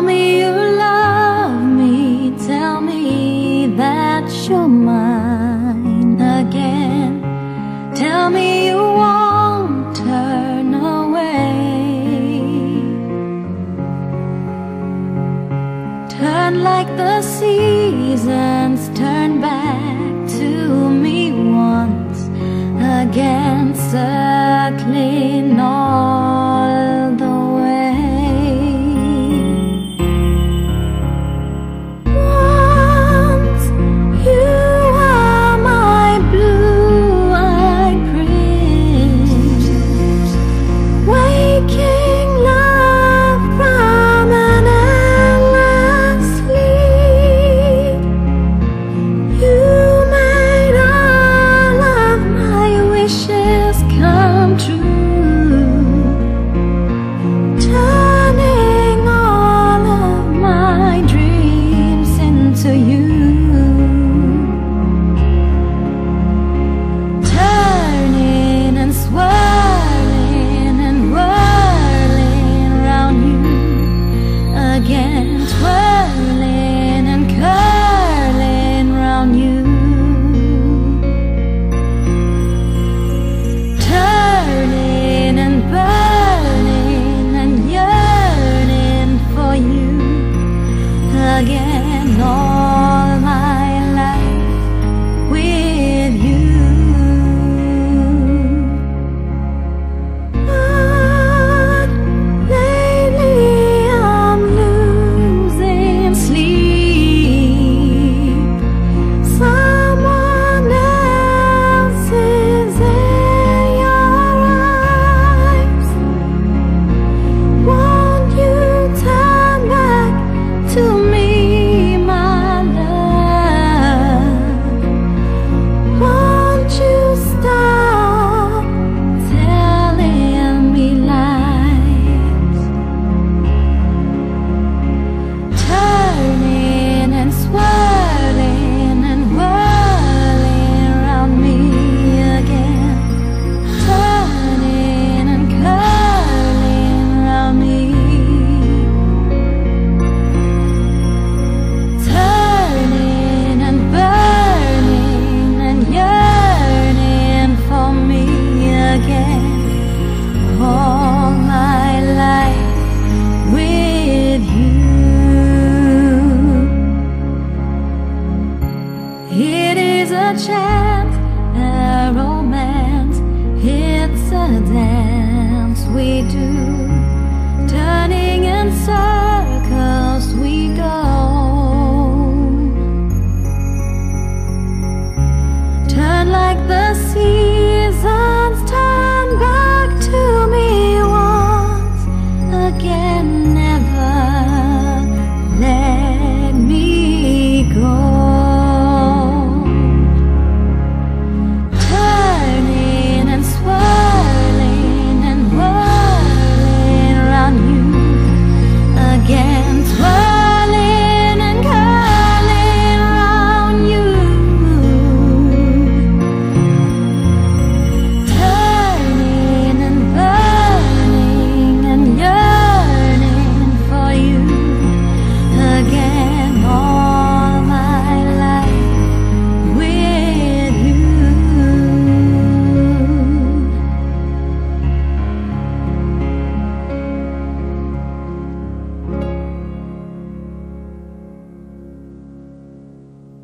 Tell me you love me, tell me that you're mine again. Tell me you won't turn away. Turn like the seasons turn. change.